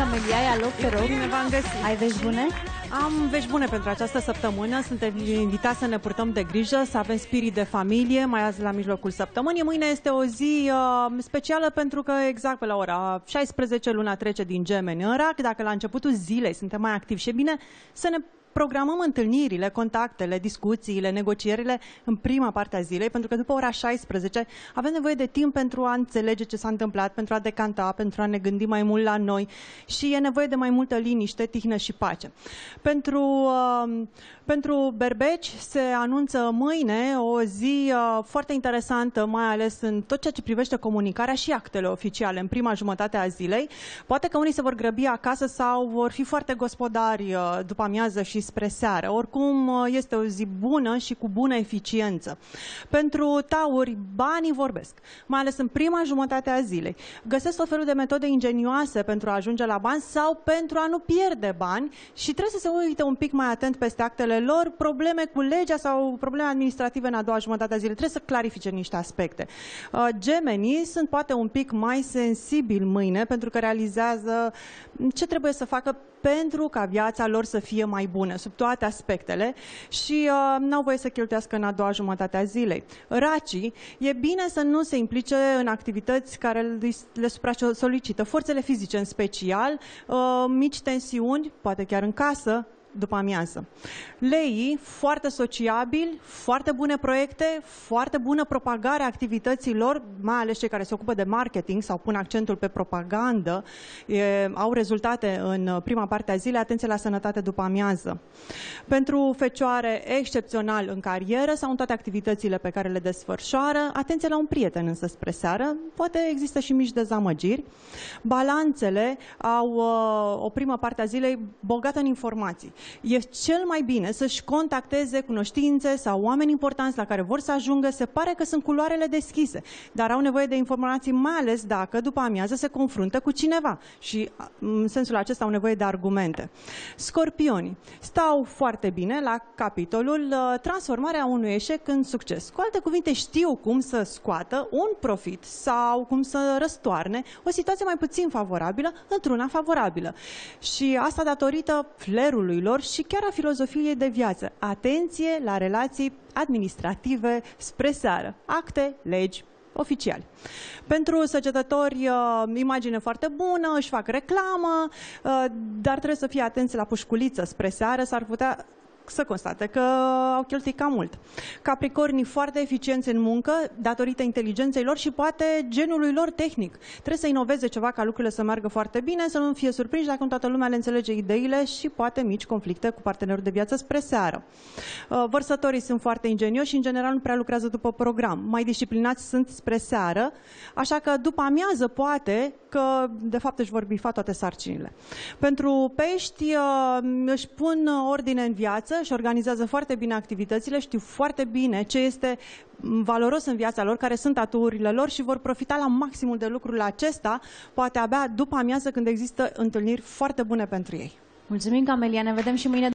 Camelia, ai aloc, te rog. Bine v-am găsit. Ai vești bune? Am vești bune pentru această săptămână. Suntem invitați să ne purtăm de grijă, să avem spirit de familie, mai azi la mijlocul săptămânii. Mâine este o zi uh, specială pentru că exact pe la ora 16 luna trece din Gemeni în RAC. Dacă la începutul zilei suntem mai activi și e bine să ne programăm întâlnirile, contactele, discuțiile, negocierile în prima parte a zilei, pentru că după ora 16 avem nevoie de timp pentru a înțelege ce s-a întâmplat, pentru a decanta, pentru a ne gândi mai mult la noi și e nevoie de mai multă liniște, tihnă și pace. Pentru, uh, pentru berbeci se anunță mâine o zi uh, foarte interesantă, mai ales în tot ceea ce privește comunicarea și actele oficiale în prima jumătate a zilei. Poate că unii se vor grăbi acasă sau vor fi foarte gospodari uh, după amiază și spre seară. Oricum, uh, este o zi bună și cu bună eficiență. Pentru tauri, banii vorbesc, mai ales în prima jumătate a zilei. Găsesc tot felul de metode ingenioase pentru a ajunge la bani sau pentru a nu pierde bani și trebuie să se uite un pic mai atent peste actele lor, probleme cu legea sau probleme administrative în a doua jumătate a zilei. Trebuie să clarifice niște aspecte. Uh, gemenii sunt poate un pic mai sensibili mâine pentru că realizează ce trebuie să facă pentru ca viața lor să fie mai bună, sub toate aspectele și uh, n-au voie să cheltuiască în a doua jumătate a zilei. Racii, e bine să nu se implice în activități care le supra-solicită, forțele fizice în special, uh, mici tensiuni, poate chiar în casă, după amiază. Leii, foarte sociabili, foarte bune proiecte, foarte bună propagare a activităților, mai ales cei care se ocupă de marketing sau pun accentul pe propagandă, e, au rezultate în prima parte a zilei, atenție la sănătate după amiază. Pentru fecioare excepțional în carieră sau în toate activitățile pe care le desfășoară, atenție la un prieten însă spre seară, poate există și mici dezamăgiri. Balanțele au uh, o primă parte a zilei bogată în informații e cel mai bine să-și contacteze cunoștințe sau oameni importanți la care vor să ajungă. Se pare că sunt culoarele deschise, dar au nevoie de informații, mai ales dacă după amiază se confruntă cu cineva și în sensul acesta au nevoie de argumente. Scorpionii stau foarte bine la capitolul uh, transformarea unui eșec în succes. Cu alte cuvinte, știu cum să scoată un profit sau cum să răstoarne o situație mai puțin favorabilă într-una favorabilă. Și asta datorită flerului lor și chiar a filozofiei de viață. Atenție la relații administrative spre seară. Acte, legi, oficiali. Pentru săgetători, uh, imagine foarte bună, își fac reclamă, uh, dar trebuie să fie atenți la pușculiță spre seară, s-ar putea să constate că au cheltuit cam mult. Capricornii foarte eficienți în muncă, datorită inteligenței lor și poate genului lor tehnic. Trebuie să inoveze ceva ca lucrurile să meargă foarte bine, să nu fie surprinși dacă toată lumea le înțelege ideile și poate mici conflicte cu partenerul de viață spre seară. Uh, vărsătorii sunt foarte ingenioși și în general nu prea lucrează după program. Mai disciplinați sunt spre seară, așa că după amiază poate că de fapt își vor bifa toate sarcinile. Pentru pești uh, își pun ordine în viață, și organizează foarte bine activitățile, știu foarte bine ce este valoros în viața lor, care sunt aturile lor și vor profita la maximul de lucrul acesta, poate abia după amiază când există întâlniri foarte bune pentru ei. Mulțumim, Camelia, ne vedem și mâine.